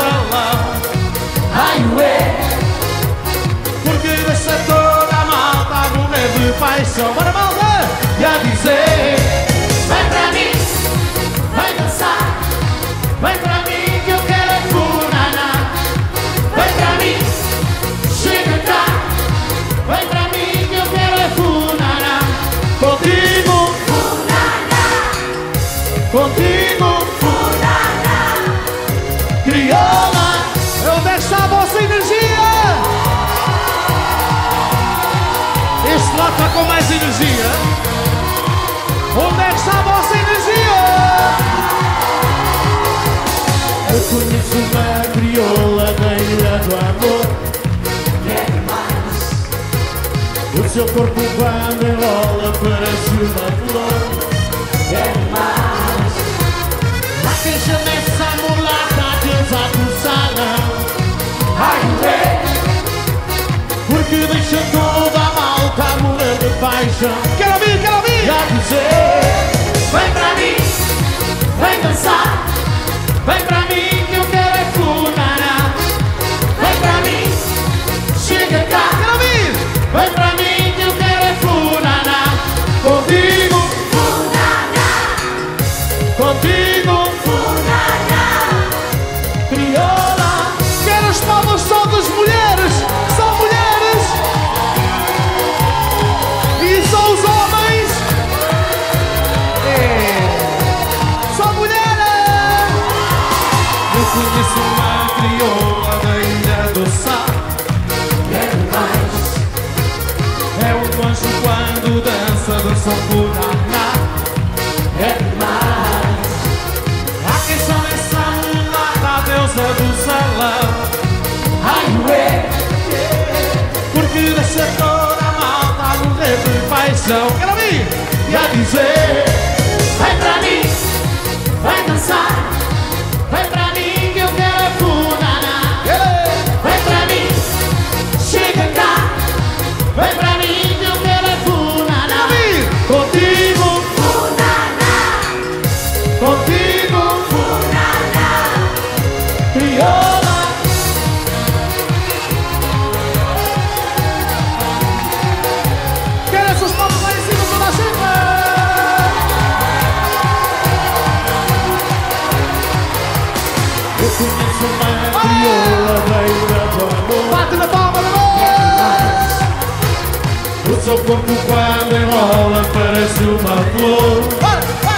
salão. Ai, ué. Porque deixa toda a malta morrer de paixão. Bora, malta! E a dizer: Vem pra mim, vem dançar. Vem pra crioula. Onde está a vossa energia? Este lado está com mais energia. Onde é que está a vossa energia? Eu conheço uma crioula da ilha do amor. Quer mais, O seu corpo quando enrola parece uma flor. quer mais. Há quem chame morrer de Conheço uma crioula da ilha do sal. Quer mais, É um anjo quando dança, dança por naná. quer mais. Há quem chame essa mulata a deusa do salão. Ai, ué, Porque deixa toda a malta a morrer de paixão. Quero ouvir! E a dizer: vem pra mim, vem dançar. Vem pra palma da mão! O seu corpo quando enrola parece uma flor.